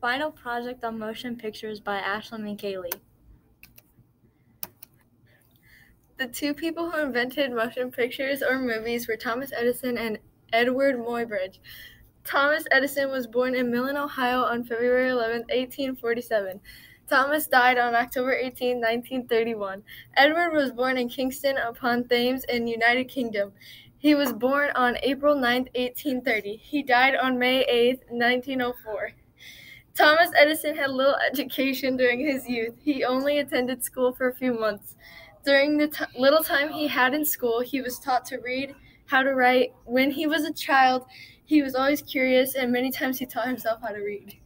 Final project on motion pictures by Ashlyn and Kaylee. The two people who invented motion pictures or movies were Thomas Edison and Edward Muybridge. Thomas Edison was born in Milan, Ohio on February 11, 1847. Thomas died on October 18, 1931. Edward was born in Kingston upon Thames in United Kingdom. He was born on April 9, 1830. He died on May 8, 1904. Thomas Edison had little education during his youth. He only attended school for a few months. During the t- little time he had in school, he was taught to read, how to write. When he was a child, he was always curious, and many times he taught himself how to read.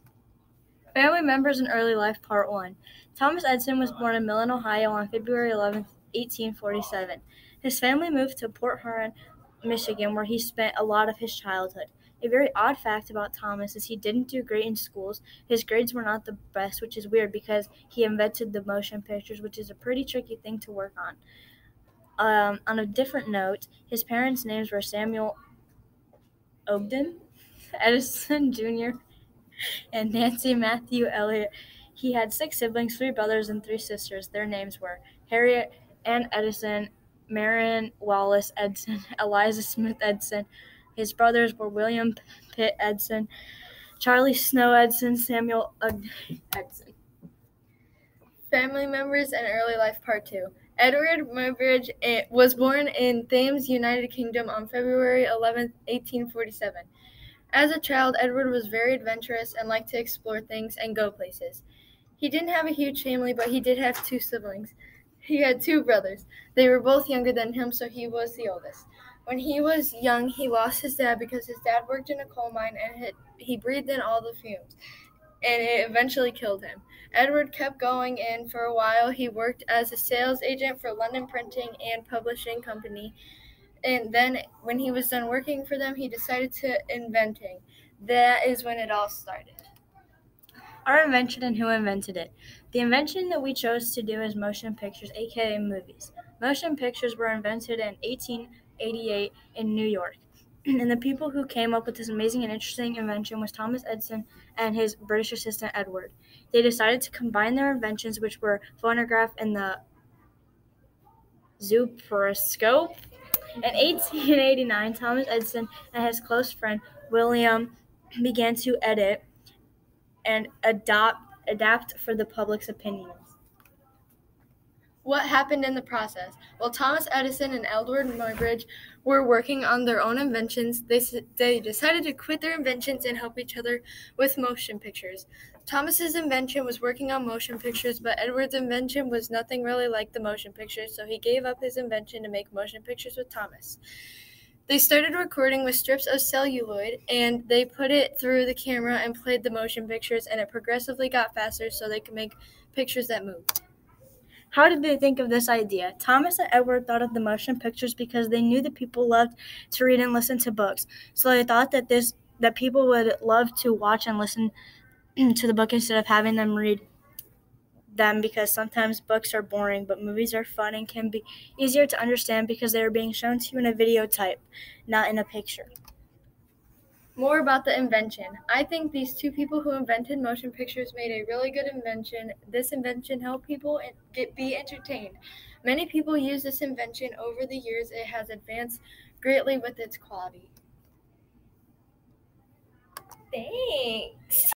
Family members in early life, part one. Thomas Edison was born in Milan, Ohio on February 11, 1847. His family moved to Port Huron, Michigan, where he spent a lot of his childhood. A very odd fact about Thomas is he didn't do great in schools. His grades were not the best, which is weird because he invented the motion pictures, which is a pretty tricky thing to work on. Um, on a different note, his parents' names were Samuel Ogden, Edison Jr., and Nancy Matthew Elliott. He had six siblings, three brothers, and three sisters. Their names were Harriet Ann Edison, Marion Wallace Edson, Eliza Smith Edson. His brothers were William Pitt Edson, Charlie Snow Edson, Samuel Edson. Family members and early life part two. Edward Muybridge eh, was born in Thames, United Kingdom on February 11, 1847. As a child, Edward was very adventurous and liked to explore things and go places. He didn't have a huge family, but he did have two siblings. He had two brothers. They were both younger than him, so he was the oldest. When he was young, he lost his dad because his dad worked in a coal mine and he breathed in all the fumes, and it eventually killed him. Edward kept going, and for a while, he worked as a sales agent for London Printing and Publishing Company and then when he was done working for them, he decided to inventing. That is when it all started. Our invention and who invented it. The invention that we chose to do is motion pictures, aka movies. Motion pictures were invented in 1888 in New York. and the people who came up with this amazing and interesting invention was Thomas Edison and his British assistant Edward. They decided to combine their inventions, which were phonograph and the zoophroscope, in 1889, Thomas Edison and his close friend William began to edit and adopt, adapt for the public's opinions. What happened in the process? While Thomas Edison and Edward Muybridge were working on their own inventions, they, they decided to quit their inventions and help each other with motion pictures. Thomas's invention was working on motion pictures, but Edward's invention was nothing really like the motion pictures, so he gave up his invention to make motion pictures with Thomas. They started recording with strips of celluloid and they put it through the camera and played the motion pictures, and it progressively got faster so they could make pictures that moved. How did they think of this idea? Thomas and Edward thought of the motion pictures because they knew that people loved to read and listen to books. So they thought that this that people would love to watch and listen to the book instead of having them read them because sometimes books are boring, but movies are fun and can be easier to understand because they are being shown to you in a video type, not in a picture. More about the invention. I think these two people who invented motion pictures made a really good invention. This invention helped people get be entertained. Many people use this invention over the years. It has advanced greatly with its quality. Thanks.